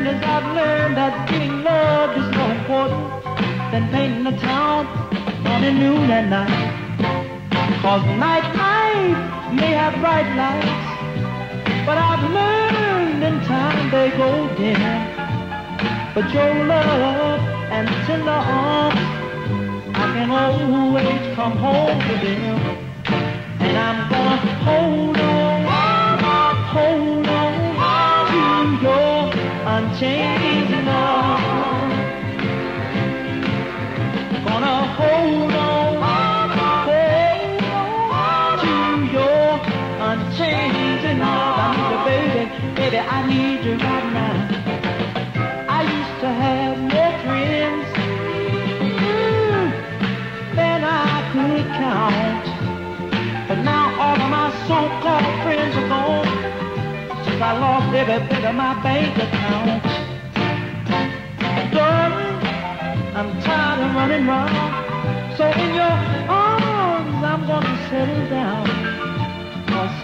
I'm gonna hold on, hold on to your unchanging love. I need you, baby, baby, I need you right now, darling. There comes a time in everybody's life when they learn, as I've learned, that giving love is more important than painting a town morning, noon, and night. Cause night life may have bright lights, but I've learned in time they go dim. But your love and tender arms, I can always come home to them. Unchanging love. Gonna hold on, to your unchanging love. I need you, baby, baby, I need you right now. I used to have more friends mm, than I could count. But now all of my so-called I lost every bit of my bank account. Darling, I'm tired of running round. So in your arms I'm gonna settle down. Cause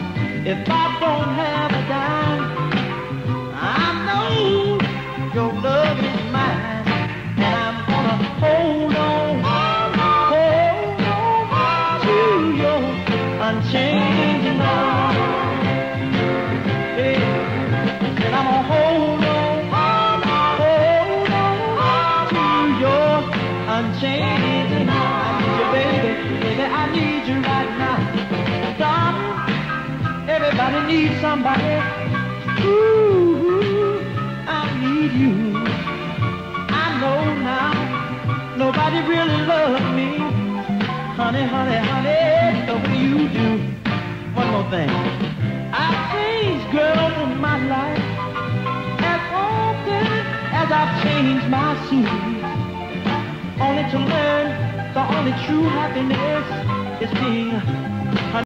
if I don't have a dime I know your love is mine. And I'm gonna hold on Hold on to your unchanging unchanging love I need you, baby, baby, I need you right now. Darling, everybody needs somebody. Ooh, I need you. I know now. Nobody really loves me. Honey, honey, honey, the way you do. One more thing. I've changed girls in my life. As often as I've changed my shoes Only to learn. The only true happiness is being